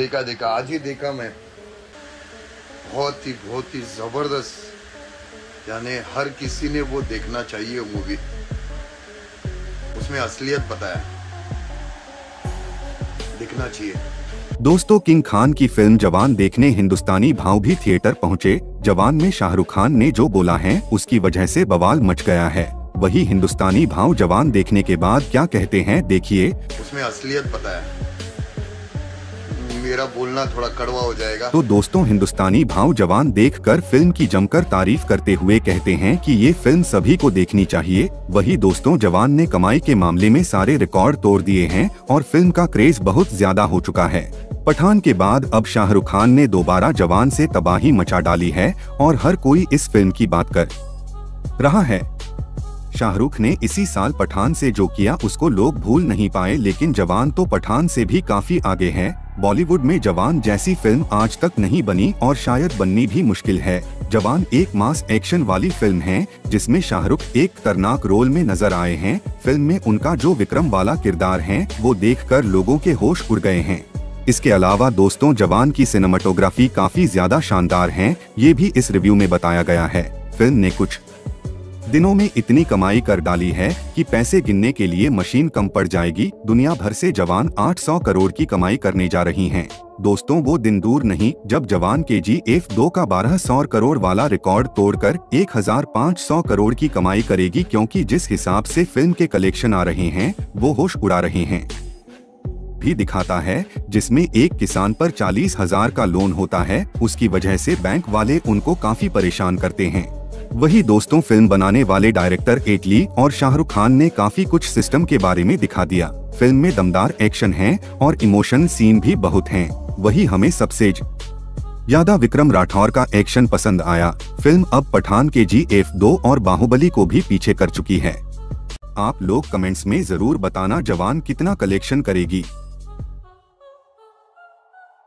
देखा देखा आज ही देखा मैं। बहुत ही बहुत ही ज़बरदस्त यानी हर किसी ने वो देखना चाहिए मूवी उसमें असलियत पता है। दिखना चाहिए। दोस्तों किंग खान की फ़िल्म जवान देखने हिंदुस्तानी भाव भी थिएटर पहुँचे। जवान में शाहरुख खान ने जो बोला है उसकी वजह से बवाल मच गया है। वही हिंदुस्तानी भाव जवान देखने के बाद क्या कहते हैं देखिए। उसमें असलियत पता है। मेरा बोलना थोड़ा कड़वा हो जाएगा। तो दोस्तों, हिंदुस्तानी भाव जवान देखकर फ़िल्म की जमकर तारीफ़ करते हुए कहते हैं कि ये फ़िल्म सभी को देखनी चाहिए। वही दोस्तों, जवान ने कमाई के मामले में सारे रिकॉर्ड तोड़ दिए हैं और फ़िल्म का क्रेज बहुत ज़्यादा हो चुका है। पठान के बाद अब शाहरुख खान ने दोबारा जवान से तबाही मचा डाली है और हर कोई इस फ़िल्म की बात कर रहा है। शाहरुख ने इसी साल पठान से जो किया, उसको लोग भूल नहीं पाए, लेकिन जवान तो पठान से भी काफ़ी आगे है। बॉलीवुड में जवान जैसी फ़िल्म आज तक नहीं बनी और शायद बननी भी मुश्किल है। जवान एक मास एक्शन वाली फ़िल्म है, जिसमें शाहरुख एक खतरनाक रोल में नज़र आए हैं। फ़िल्म में उनका जो विक्रम वाला किरदार है, वो देखकर लोगों के होश उड़ गए हैं। इसके अलावा दोस्तों, जवान की सिनेमाटोग्राफी काफ़ी ज़्यादा शानदार है, ये भी इस रिव्यू में बताया गया है। फ़िल्म ने कुछ दिनों में इतनी कमाई कर डाली है कि पैसे गिनने के लिए मशीन कम पड़ जाएगी। दुनिया भर से जवान 800 करोड़ की कमाई करने जा रही हैं। दोस्तों, वो दिन दूर नहीं, जब जवान के जी एफ़ दो का बारह सौ करोड़ वाला रिकॉर्ड तोड़कर 1500 करोड़ की कमाई करेगी क्योंकि जिस हिसाब से फ़िल्म के कलेक्शन आ रहे हैं, वो होश उड़ा रहे हैं। भी दिखाता है, जिसमें एक किसान पर चालीस हज़ार का लोन होता है, उसकी वजह से बैंक वाले उनको काफ़ी परेशान करते हैं। वही दोस्तों फ़िल्म बनाने वाले डायरेक्टर एटली और शाहरुख खान ने काफ़ी कुछ सिस्टम के बारे में दिखा दिया। फ़िल्म में दमदार एक्शन है और इमोशन सीन भी बहुत हैं। वही हमें सबसे ज़्यादा विक्रम राठौर का एक्शन पसंद आया। फ़िल्म अब पठान के जी एफ़ दो और बाहुबली को भी पीछे कर चुकी है। आप लोग कमेंट्स में ज़रूर बताना जवान कितना कलेक्शन करेगी।